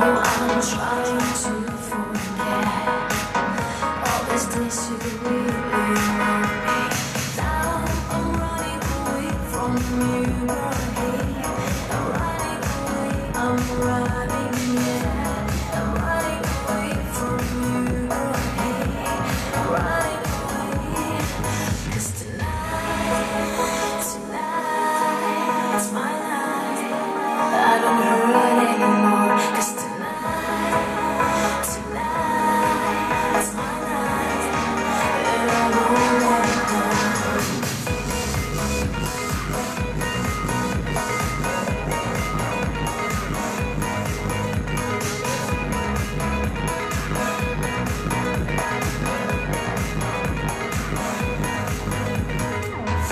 I'm trying to forget all this disagreement.